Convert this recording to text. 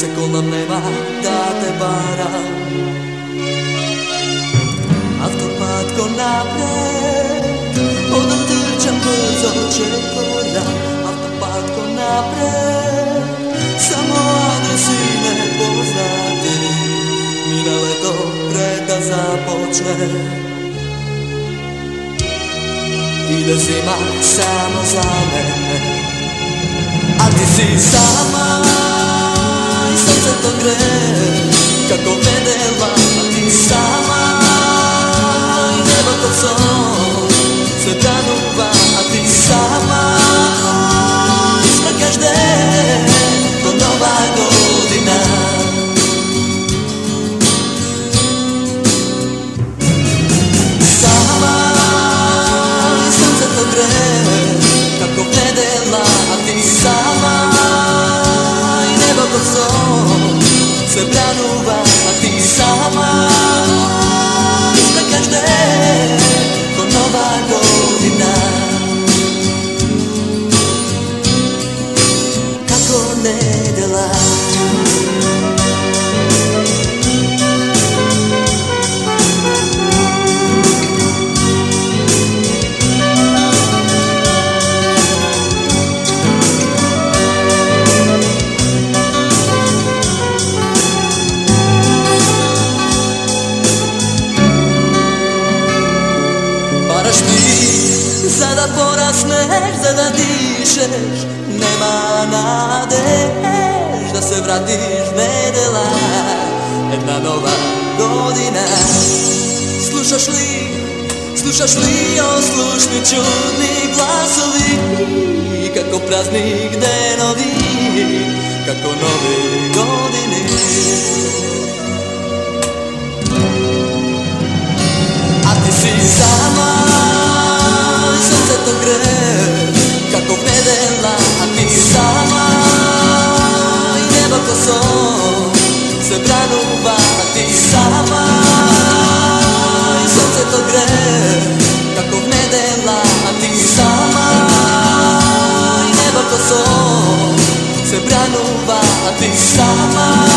se otkina od utro do jedna kapka spomen se zapletka voli svijeto se ko nam nema da te bara. Automat ko napred Odam trčam brzo čekora Automat ko napred Samo adresi ne poznati Mine leto preda započne. Ide zima samo za mene. A ti si sama sonré, que Paraš ti za da porasneš, za da dišeš Nema nade. Da se vratiš nedela Jedna nova godina. Slušaš li, slušaš li oslušni čudni glasovi? Kako praznik denovi, kako nove godine quanto sol sempre a nuva ti chama